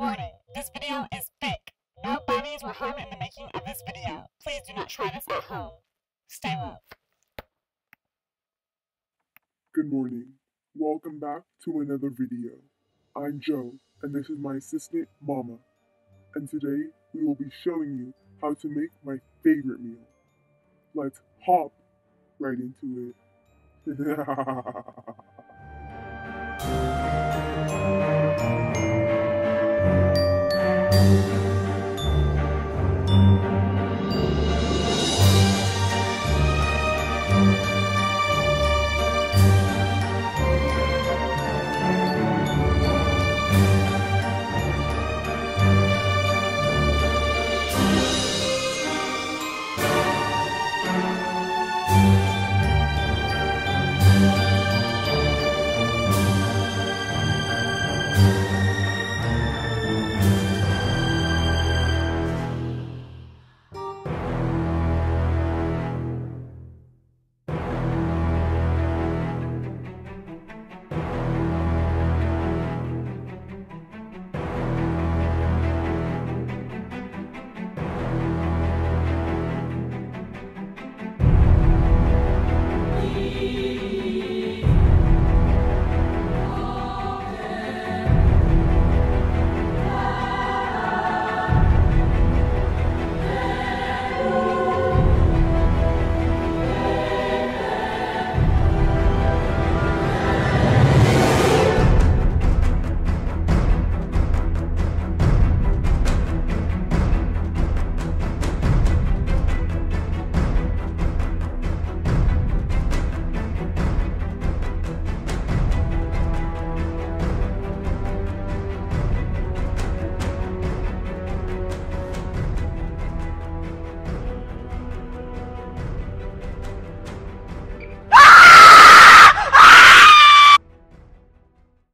Warning, this video is fake. No bodies were harmed in the making of this video. Please do not try this at home. Stay woke. Good morning. Welcome back to another video. I'm Joe, and this is my assistant, Mama. And today, we will be showing you how to make my favorite meal. Let's hop right into it.